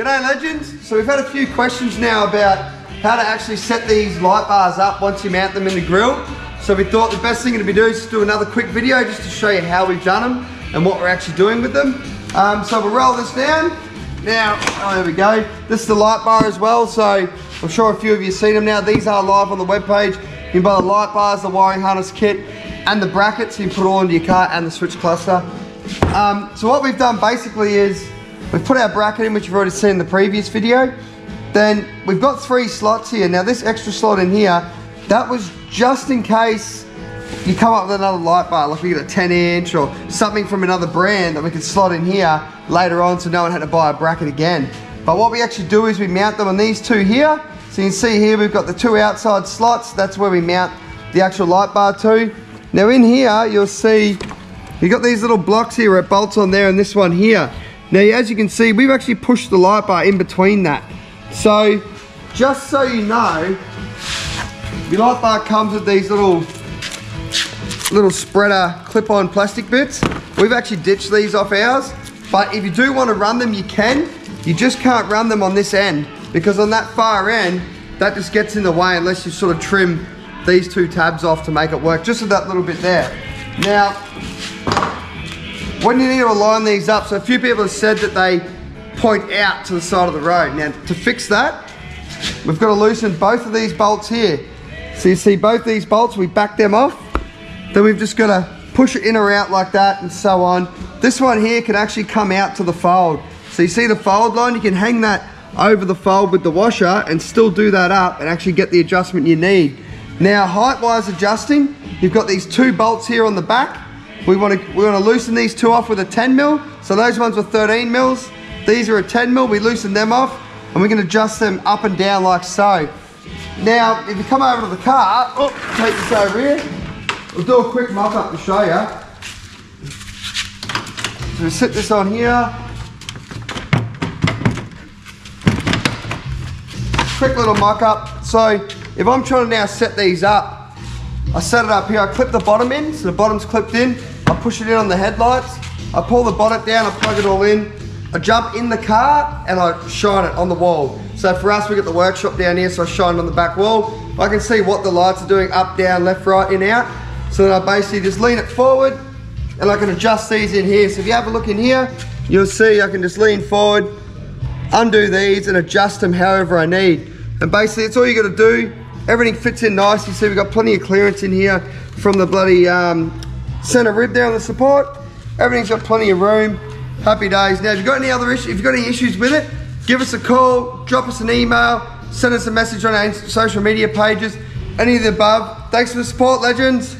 G'day legends. So we've had a few questions now about how to actually set these light bars up once you mount them in the grill. So we thought the best thing to be doing is do another quick video just to show you how we've done them and what we're actually doing with them. Um, so we'll roll this down. Now, oh, there we go. This is the light bar as well. So I'm sure a few of you have seen them now. These are live on the webpage. You can buy the light bars, the wiring harness kit, and the brackets. You put all into your car and the switch cluster. Um, so what we've done basically is we've put our bracket in, which you've already seen in the previous video. Then we've got three slots here. Now this extra slot in here, that was just in case you come up with another light bar, like we get a 10 inch or something from another brand that we could slot in here later on so no one had to buy a bracket again. But what we actually do is we mount them on these two here. So you can see here we've got the two outside slots. That's where we mount the actual light bar to. Now in here you'll see you've got these little blocks here where it bolts on there and this one here. Now as you can see we've actually pushed the light bar in between that. So just so you know, your light bar comes with these little little spreader clip-on plastic bits. We've actually ditched these off ours, but if you do want to run them, you can. You just can't run them on this end because on that far end, that just gets in the way unless you sort of trim these two tabs off to make it work, just with that little bit there. Now, when you need to align these up, so a few people have said that they point out to the side of the road. Now, to fix that, we've got to loosen both of these bolts here. So you see both these bolts, we back them off. Then we've just got to push it in or out like that and so on. This one here can actually come out to the fold. So you see the fold line, you can hang that over the fold with the washer and still do that up and actually get the adjustment you need. Now height-wise adjusting, you've got these two bolts here on the back. We want to we want to loosen these two off with a 10 mil. So those ones were 13 mils. These are a 10 mil. We loosen them off and we can adjust them up and down like so. Now, if you come over to the car, oh, take this over here. We'll do a quick mock up to show you. So we sit this on here. Quick little mock up. So if I'm trying to now set these up, I set it up here, I clip the bottom in, so the bottom's clipped in. I push it in on the headlights. I pull the bonnet down, I plug it all in. I jump in the car and I shine it on the wall. So for us, we got the workshop down here, so I shine it on the back wall. I can see what the lights are doing up, down, left, right, in, out. So then I basically just lean it forward and I can adjust these in here. So if you have a look in here, you'll see I can just lean forward, undo these and adjust them however I need. And basically it's all you gotta do. Everything fits in nice. You see we've got plenty of clearance in here from the bloody um, center rib there on the support. Everything's got plenty of room. Happy days. Now if you've got any other issues, if you've got any issues with it, give us a call, drop us an email, send us a message on our social media pages, any of the above. Thanks for the support, legends.